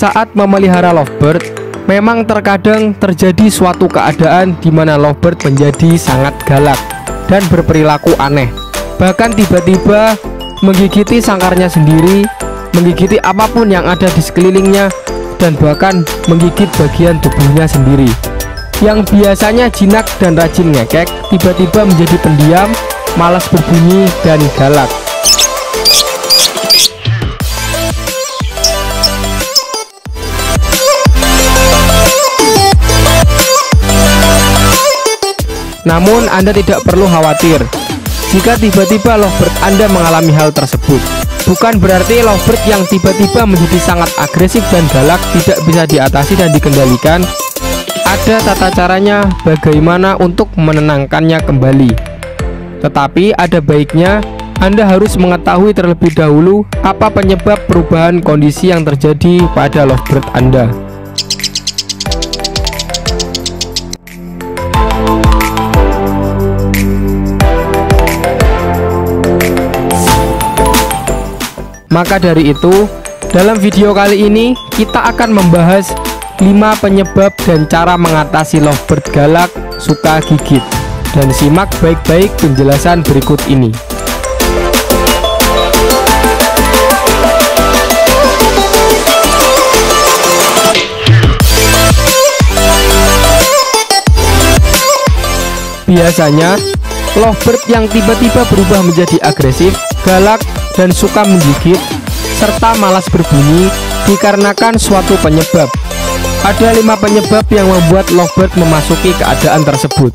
Saat memelihara lovebird, memang terkadang terjadi suatu keadaan di mana lovebird menjadi sangat galak dan berperilaku aneh. Bahkan tiba-tiba menggigiti sangkarnya sendiri, menggigiti apa pun yang ada di sekelilingnya, dan bahkan menggigit bagian tubuhnya sendiri. Yang biasanya jinak dan rajin ngekek, tiba-tiba menjadi pendiam, malas berbunyi, dan galak. Namun Anda tidak perlu khawatir jika tiba-tiba lovebird Anda mengalami hal tersebut. Bukan berarti lovebird yang tiba-tiba menjadi sangat agresif dan galak tidak bisa diatasi dan dikendalikan. Ada tata caranya bagaimana untuk menenangkannya kembali. Tetapi ada baiknya Anda harus mengetahui terlebih dahulu apa penyebab perubahan kondisi yang terjadi pada lovebird Anda. Maka dari itu, dalam video kali ini kita akan membahas 5 penyebab dan cara mengatasi lovebird galak suka gigit. Dan simak baik-baik penjelasan berikut ini. Biasanya, lovebird yang tiba-tiba berubah menjadi agresif, galak, dan suka menggigit serta malas berbunyi dikarenakan suatu penyebab. Ada lima penyebab yang membuat lovebird memasuki keadaan tersebut.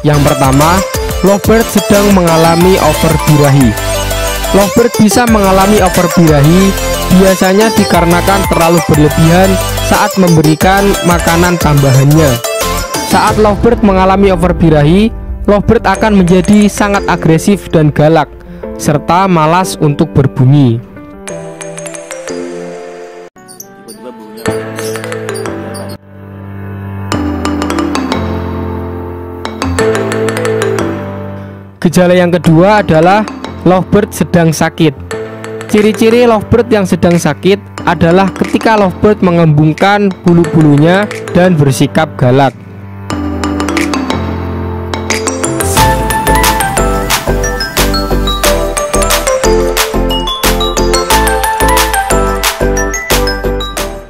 Yang pertama, lovebird sedang mengalami overbirahi. Lovebird bisa mengalami overbirahi biasanya dikarenakan terlalu berlebihan saat memberikan makanan tambahannya. Saat lovebird mengalami overbirahi, lovebird akan menjadi sangat agresif dan galak, serta malas untuk berbunyi. Gejala yang kedua adalah lovebird sedang sakit. Ciri-ciri lovebird yang sedang sakit adalah ketika lovebird mengembungkan bulu-bulunya dan bersikap galak.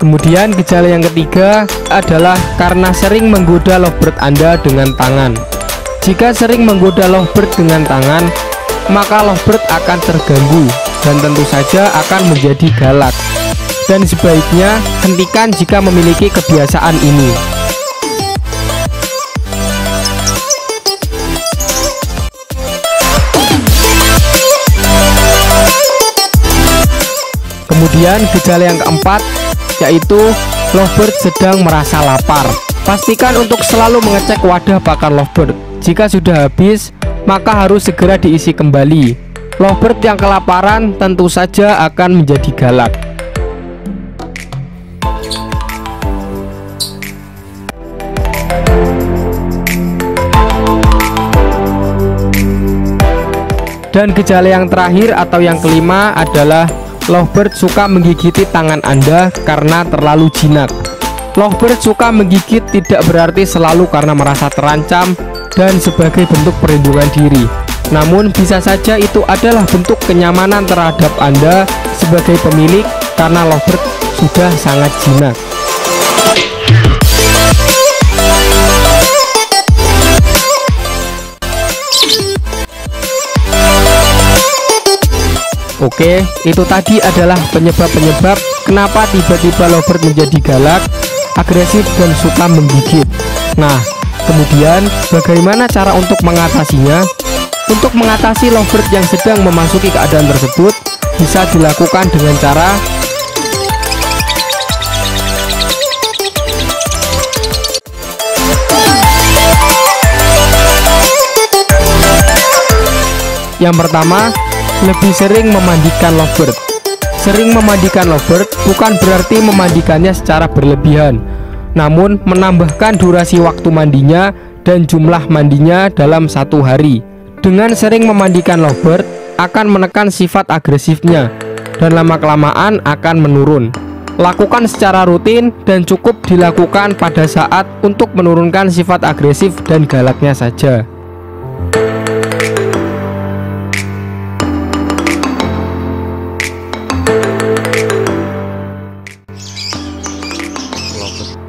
Kemudian gejala yang ketiga adalah karena sering menggoda lovebird Anda dengan tangan. Jika sering menggoda lovebird dengan tangan, maka lovebird akan terganggu dan tentu saja akan menjadi galak dan sebaiknya hentikan jika memiliki kebiasaan ini. Kemudian gejala yang keempat yaitu lovebird sedang merasa lapar. Pastikan untuk selalu mengecek wadah pakan lovebird. Jika sudah habis, maka harus segera diisi kembali. Lovebird yang kelaparan tentu saja akan menjadi galak. Dan gejala yang terakhir atau yang kelima adalah lovebird suka menggigiti tangan Anda karena terlalu jinak. Lovebird suka menggigit tidak berarti selalu karena merasa terancam dan sebagai bentuk perlindungan diri. Namun bisa saja itu adalah bentuk kenyamanan terhadap Anda sebagai pemilik karena lovebird sudah sangat jinak. Oke, itu tadi adalah penyebab-penyebab kenapa tiba-tiba lovebird menjadi galak, agresif, dan suka menggigit. Nah, kemudian bagaimana cara untuk mengatasinya? Untuk mengatasi lovebird yang sedang memasuki keadaan tersebut, bisa dilakukan dengan cara Yang pertama, lebih sering memandikan lovebird. Sering memandikan lovebird bukan berarti memandikannya secara berlebihan, namun menambahkan durasi waktu mandinya dan jumlah mandinya dalam satu hari. Dengan sering memandikan lovebird akan menekan sifat agresifnya dan lama-kelamaan akan menurun. Lakukan secara rutin dan cukup dilakukan pada saat untuk menurunkan sifat agresif dan galaknya saja.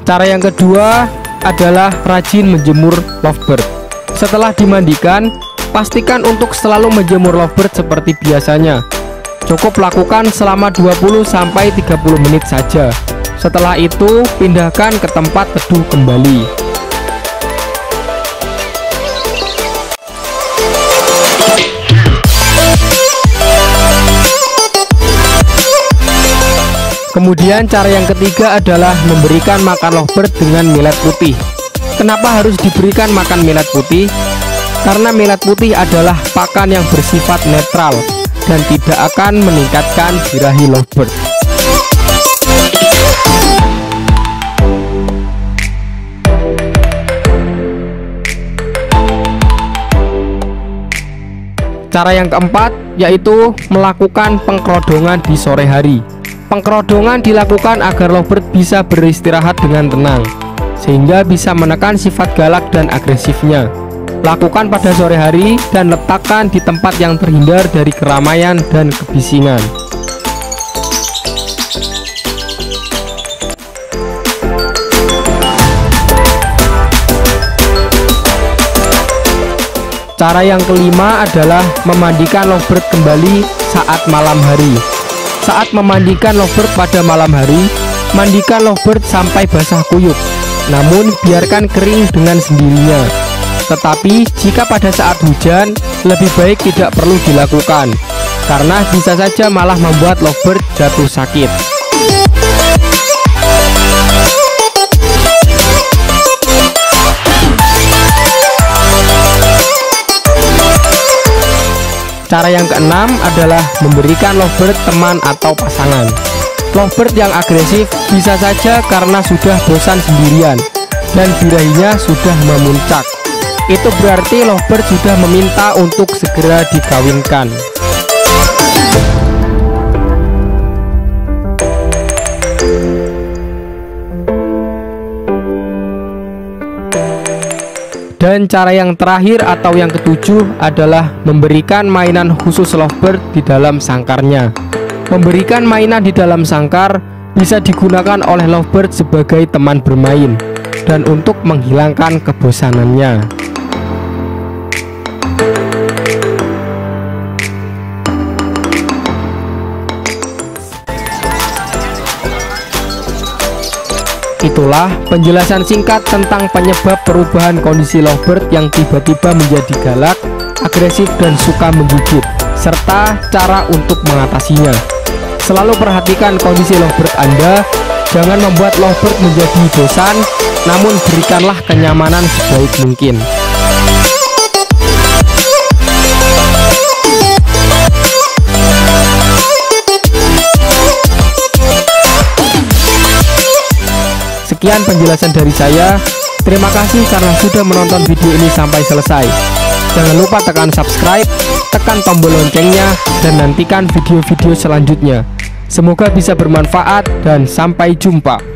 Cara yang kedua adalah rajin menjemur lovebird. Setelah dimandikan, pastikan untuk selalu menjemur lovebird seperti biasanya. Cukup lakukan selama 20 sampai 30 menit saja. Setelah itu, pindahkan ke tempat teduh kembali. Kemudian cara yang ketiga adalah memberikan makan lovebird dengan millet putih. Kenapa harus diberikan makan millet putih? Karena millet putih adalah pakan yang bersifat netral dan tidak akan meningkatkan birahi lovebird. Cara yang keempat yaitu melakukan pengkerodongan di sore hari. Pengkerodongan dilakukan agar lovebird bisa beristirahat dengan tenang, sehingga bisa menekan sifat galak dan agresifnya. Lakukan pada sore hari dan letakkan di tempat yang terhindar dari keramaian dan kebisingan. Cara yang kelima adalah memandikan lovebird kembali saat malam hari. Saat memandikan lovebird pada malam hari, mandikan lovebird sampai basah kuyup. Namun biarkan kering dengan sendirinya. Tetapi jika pada saat hujan, lebih baik tidak perlu dilakukan karena bisa saja malah membuat lovebird jatuh sakit. Cara yang keenam adalah memberikan lovebird teman atau pasangan. Lovebird yang agresif bisa saja karena sudah bosan sendirian dan birahinya sudah memuncak. Itu berarti lovebird sudah meminta untuk segera dikawinkan. Dan cara yang terakhir atau yang ketujuh adalah memberikan mainan khusus lovebird di dalam sangkarnya. Memberikan mainan di dalam sangkar bisa digunakan oleh lovebird sebagai teman bermain dan untuk menghilangkan kebosanannya. Itulah penjelasan singkat tentang penyebab perubahan kondisi lovebird yang tiba-tiba menjadi galak, agresif dan suka menggigit, serta cara untuk mengatasinya. Selalu perhatikan kondisi lovebird Anda, jangan membuat lovebird menjadi bosan, namun berikanlah kenyamanan sebaik mungkin. Sekian penjelasan dari saya. Terima kasih karena sudah menonton video ini sampai selesai. Jangan lupa tekan subscribe, tekan tombol loncengnya, dan nantikan video-video selanjutnya. Semoga bisa bermanfaat dan sampai jumpa.